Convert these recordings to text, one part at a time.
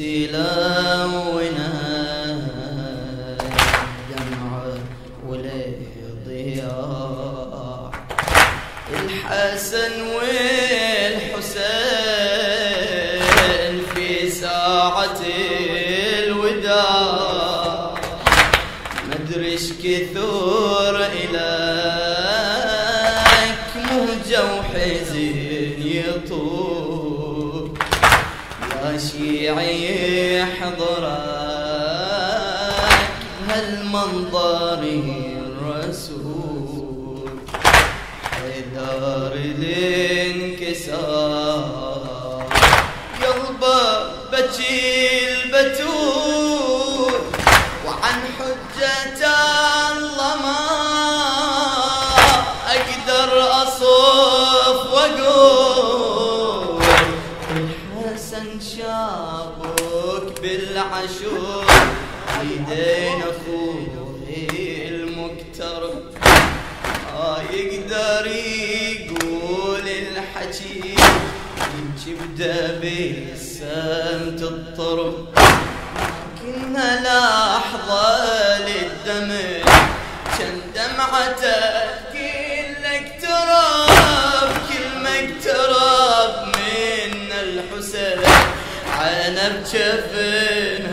يلونها دمعة ولي ضياع الحسن والحسين في ساعة الوداع. مدري إيش كثر إليك مهجة وحزن يطول. شيعي حضرك هالمنظر الرسول. حيدر الانكسار. قلبه بكي البتول وعن حجة الله ما أقدر أصف وأقول. بالعشور ايدين اخوه المكترم ما يقدر يقول الحكي جبده بالسم تضطرب كنا لحظة للدمع كان دمعته كل اقترب كل ما اقترب من الحسين عينه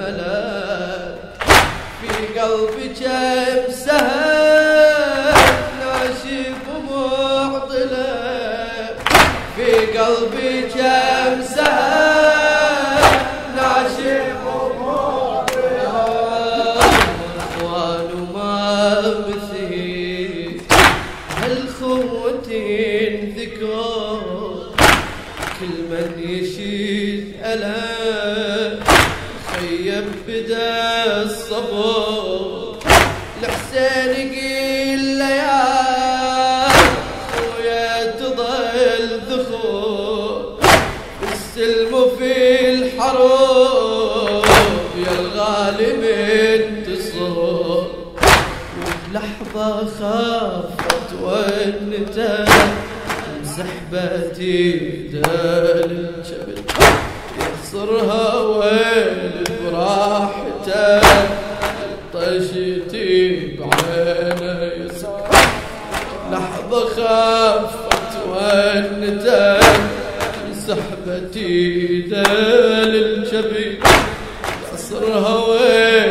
الملا في قلبي كم سهل ناشف ومعضله في قلبي كم سهل ناشف ومعضله اخوان ما مثيل هالخوتين ذكر؟ كل من يشيل ألم. بدا الصبر. الحسين يقول له يا خويا تضل ذخور. السلم في الحروب يا الغالب انتصر لحظة خافت وانت مسحبتي دال الجبل. يحصرها وين براحته طشتي بعينه يسر لحظة خافت وأنت مسحبتي دال الجبل يحصرها وين؟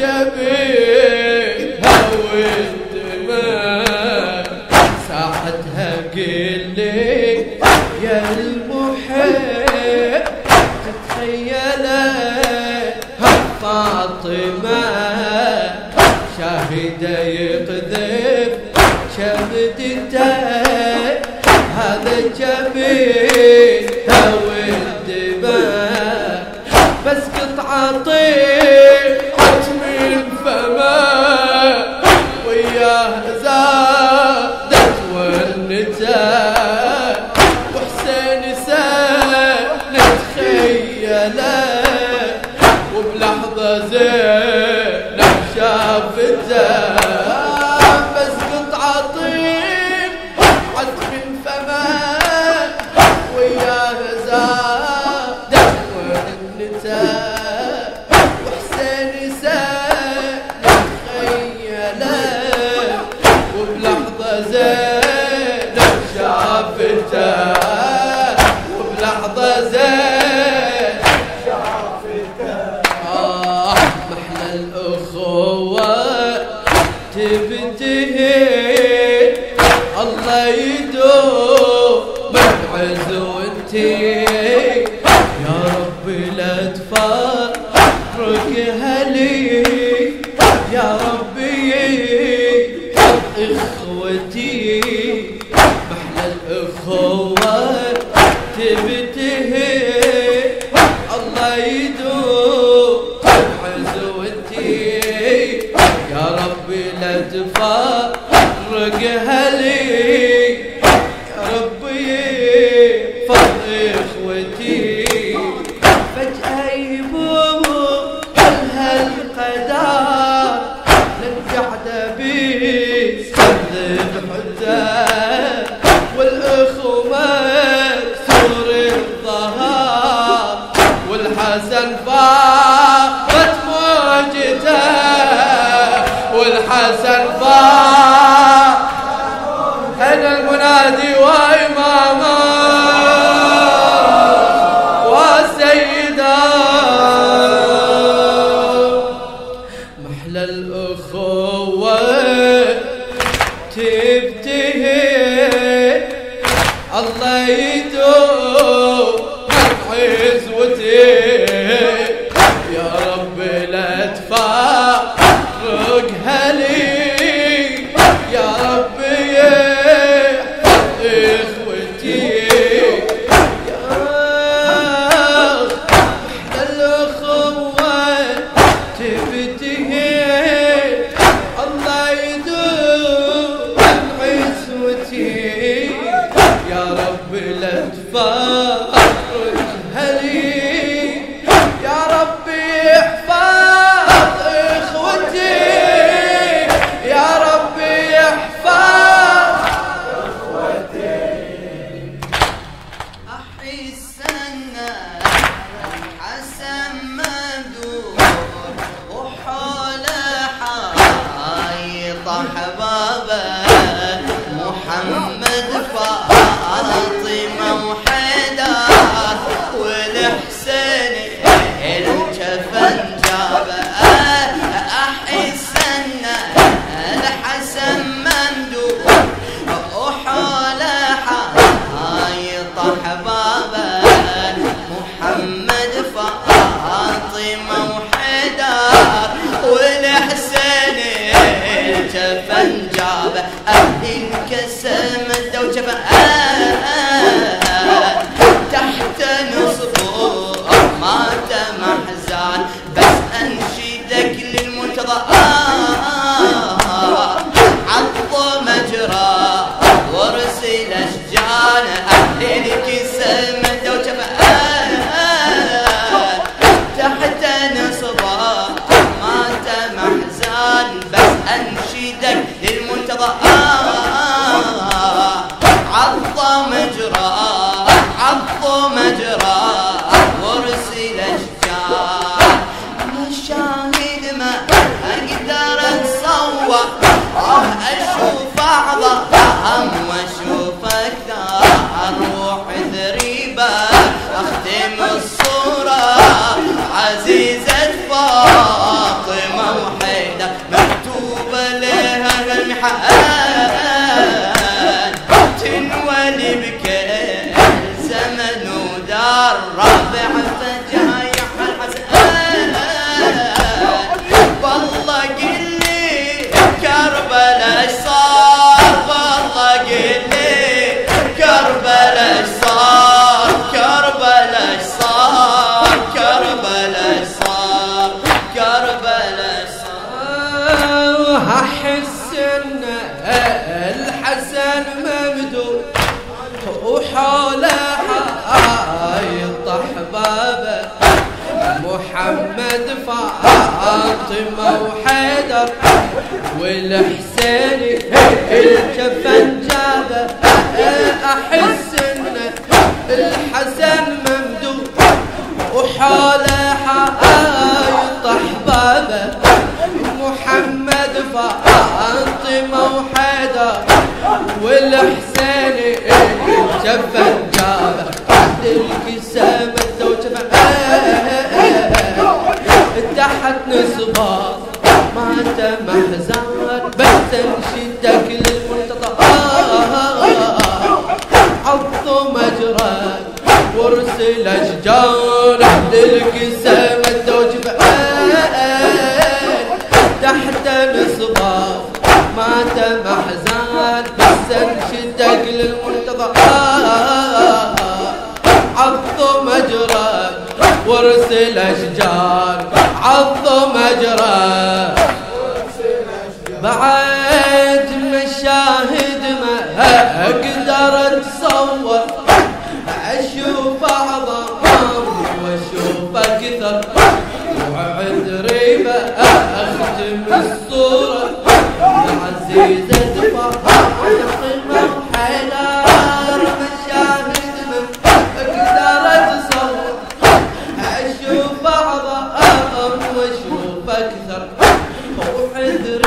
جبينها والدماء ساعتها قلي يا المحب تتخيلها فاطمة شاهدة يقذف شمدته هذا جبينها والدماء بس قطعة طيب تبتهل الله تبتهي. الله عيسى الحسن ما الحال. تنولي بك زمن ودار رابع فجاي حسن. والله قل لي كربلاء صار؟ والله قل لي كربلاء صار؟ كربلاء صار؟ كربلاء صار؟ كربلاء صار؟ آه، ان الحسن ممدود وحوله حائط احبابه محمد فاطمة وحيدر والحسين الكفن جابه. أحس إن الحسن ممدود وحوله حائط احبابه محمد فاطمة وحيدر والحسين الجفن جابه الكسامة وجفن تحت نصبار مات محزان بس انشدك للمنتظر عض مجرى. وارسل اشجار للقسام للمنتظر عض وارسل أشجار. عض مجرى بعد مشاهد ما أقدر أتصور. أشوف أعظم وأشوف أكثر. وعد ريبه أختم الصورة أكثر. وعد